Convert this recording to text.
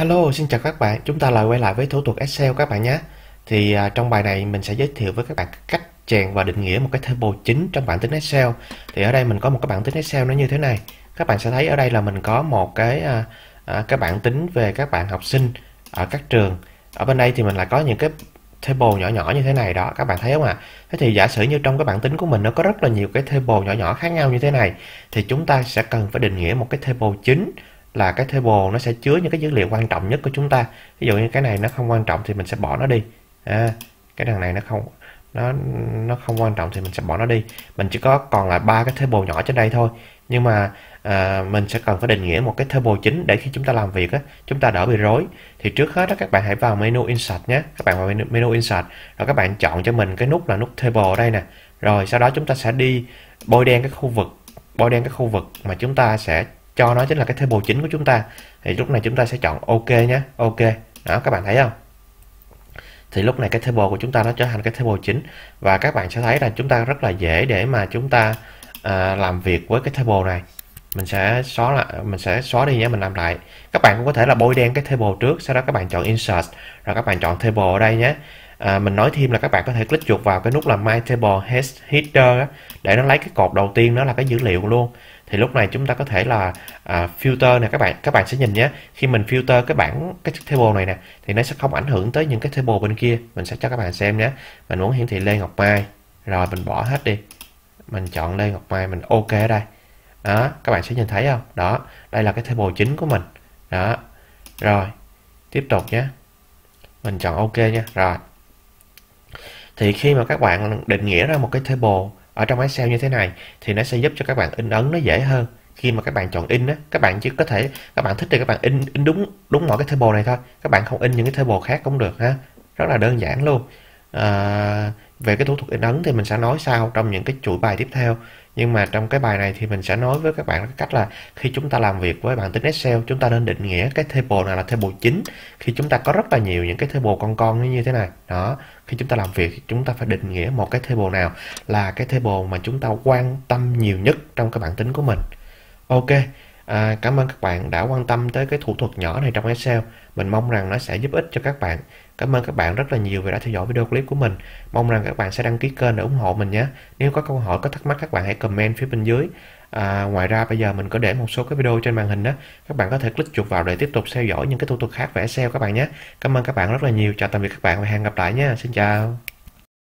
Hello, xin chào các bạn. Chúng ta lại quay lại với thủ thuật Excel các bạn nhé. Thì à, trong bài này mình sẽ giới thiệu với các bạn cách chèn và định nghĩa một cái table chính trong bảng tính Excel. Thì ở đây mình có một cái bảng tính Excel nó như thế này. Các bạn sẽ thấy ở đây là mình có một cái à, à, cái bảng tính về các bạn học sinh ở các trường. Ở bên đây thì mình lại có những cái table nhỏ nhỏ như thế này đó các bạn thấy không ạ thế thì giả sử như trong cái bảng tính của mình nó có rất là nhiều cái table nhỏ nhỏ khác nhau như thế này thì chúng ta sẽ cần phải định nghĩa một cái table chính là cái table nó sẽ chứa những cái dữ liệu quan trọng nhất của chúng ta. Ví dụ như cái này nó không quan trọng thì mình sẽ bỏ nó đi. À, cái đằng này nó không nó nó không quan trọng thì mình sẽ bỏ nó đi. Mình chỉ có còn lại ba cái table nhỏ trên đây thôi. Nhưng mà à, mình sẽ cần phải định nghĩa một cái table chính để khi chúng ta làm việc á chúng ta đỡ bị rối. Thì trước hết đó các bạn hãy vào menu insert nhé. Các bạn vào menu, menu insert. Rồi các bạn chọn cho mình cái nút là nút table ở đây nè. Rồi sau đó chúng ta sẽ đi bôi đen cái khu vực bôi đen cái khu vực mà chúng ta sẽ cho nó chính là cái table chính của chúng ta. Thì lúc này chúng ta sẽ chọn ok nhé ok. Đó các bạn thấy không? Thì lúc này cái table của chúng ta nó trở thành cái table chính. Và các bạn sẽ thấy là chúng ta rất là dễ để mà chúng ta à, làm việc với cái table này. Mình sẽ xóa lại mình sẽ xóa đi nhé mình làm lại. Các bạn cũng có thể là bôi đen cái table trước sau đó các bạn chọn insert. Rồi các bạn chọn table ở đây nhé à, mình nói thêm là các bạn có thể click chuột vào cái nút là my table header để nó lấy cái cột đầu tiên đó là cái dữ liệu luôn. Thì lúc này chúng ta có thể là à, filter nè các bạn các bạn sẽ nhìn nhé. Khi mình filter cái bảng cái table này nè thì nó sẽ không ảnh hưởng tới những cái table bên kia. Mình sẽ cho các bạn xem nhé. Mình muốn hiển thị Lê Ngọc Mai. Rồi mình bỏ hết đi. Mình chọn Lê Ngọc Mai mình ok ở đây. Đó các bạn sẽ nhìn thấy không? Đó đây là cái table chính của mình. Đó rồi tiếp tục nhé. Mình chọn ok nha rồi thì khi mà các bạn định nghĩa ra một cái table ở trong Excel như thế này thì nó sẽ giúp cho các bạn in ấn nó dễ hơn. Khi mà các bạn chọn in á các bạn chỉ có thể các bạn thích thì các bạn in in đúng đúng mọi cái table này thôi. Các bạn không in những cái table khác cũng được ha. Rất là đơn giản luôn. À, về cái thủ thuật in ấn thì mình sẽ nói sau trong những cái chuỗi bài tiếp theo nhưng mà trong cái bài này thì mình sẽ nói với các bạn cái cách là khi chúng ta làm việc với bảng tính Excel, chúng ta nên định nghĩa cái table này là table chính. Khi chúng ta có rất là nhiều những cái table con con như thế này. Đó, khi chúng ta làm việc chúng ta phải định nghĩa một cái table nào là cái table mà chúng ta quan tâm nhiều nhất trong cái bảng tính của mình. Ok À, cảm ơn các bạn đã quan tâm tới cái thủ thuật nhỏ này trong Excel. Mình mong rằng nó sẽ giúp ích cho các bạn. Cảm ơn các bạn rất là nhiều vì đã theo dõi video clip của mình. Mong rằng các bạn sẽ đăng ký kênh để ủng hộ mình nhé. Nếu có câu hỏi, có thắc mắc các bạn hãy comment phía bên dưới. À, ngoài ra bây giờ mình có để một số cái video trên màn hình đó. Các bạn có thể click chuột vào để tiếp tục theo dõi những cái thủ thuật khác về Excel các bạn nhé. Cảm ơn các bạn rất là nhiều. Chào tạm biệt các bạn và hẹn gặp lại nhé. Xin chào.